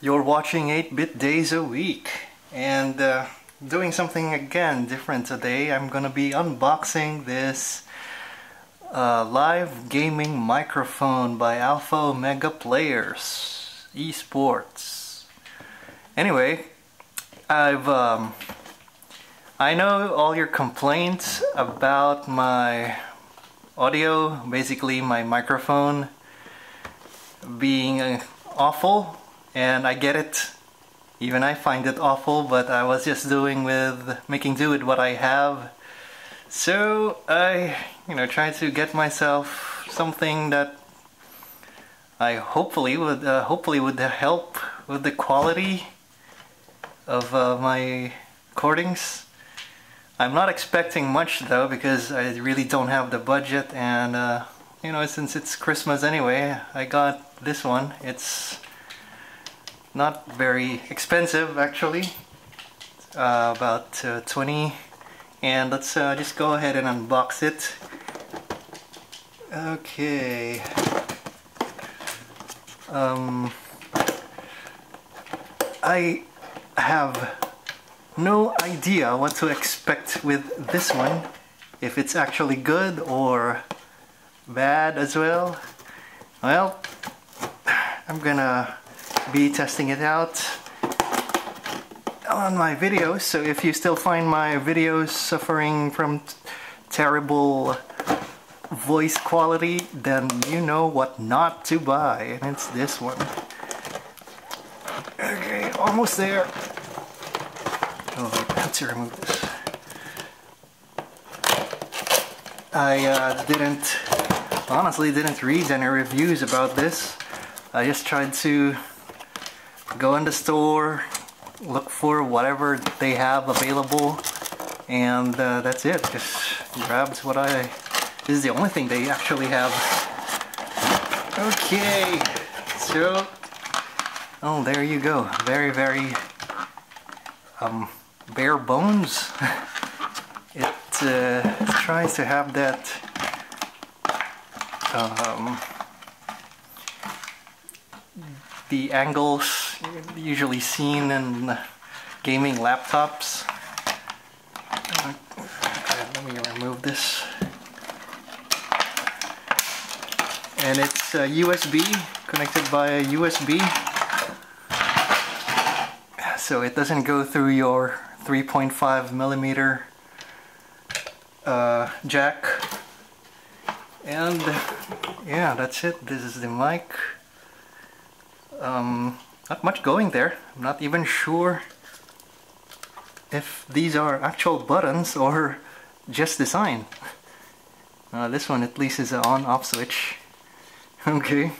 You're watching 8-Bit Days a Week and uh, doing something again different today. I'm gonna be unboxing this uh, live gaming microphone by Alpha Omega Players Esports. Anyway, I've um, I know all your complaints about my audio, basically my microphone being uh, awful and I get it. Even I find it awful but I was just doing with making do with what I have. So I you know try to get myself something that I hopefully would uh, hopefully would help with the quality of uh, my recordings. I'm not expecting much though because I really don't have the budget. And uh, you know since it's Christmas anyway I got this one. It's not very expensive actually. Uh, about uh, 20 and let's uh, just go ahead and unbox it. Okay. Um, I have no idea what to expect with this one. If it's actually good or bad as well. Well I'm gonna be testing it out on my videos. So if you still find my videos suffering from terrible voice quality then you know what not to buy. And it's this one. Okay almost there. Oh I have to remove this. I uh, didn't honestly didn't read any reviews about this. I just tried to go in the store, look for whatever they have available, and uh, that's it. Just grabs what I... This is the only thing they actually have. Okay, so... Oh, there you go. Very, very... Um, bare bones. it uh, tries to have that... Um, the angles usually seen in gaming laptops. Let me remove this. And it's uh, USB, connected by a USB. So it doesn't go through your 3.5 millimeter uh, jack. And yeah, that's it. This is the mic. Um, not much going there. I'm not even sure if these are actual buttons or just design. Uh, this one at least is an on-off switch. Okay.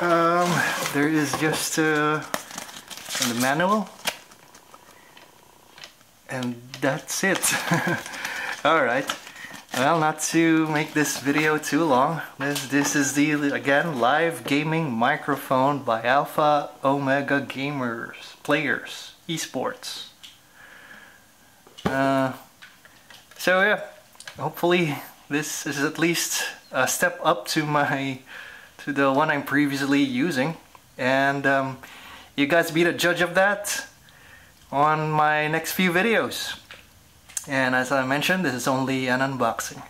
Um, there is just uh, the manual. And that's it. Alright. Well, not to make this video too long, this, this is the, again, live gaming microphone by Alpha Omega Gamers, Players, Esports. Uh, so yeah, hopefully this is at least a step up to my, to the one I'm previously using. And um, you guys be the judge of that on my next few videos. And as I mentioned, this is only an unboxing.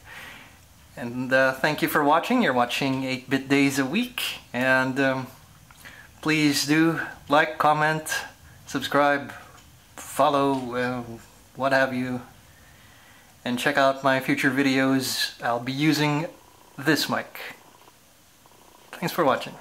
And uh, thank you for watching. You're watching 8-Bit Days a Week. And um, please do like, comment, subscribe, follow, uh, what have you. And check out my future videos. I'll be using this mic. Thanks for watching.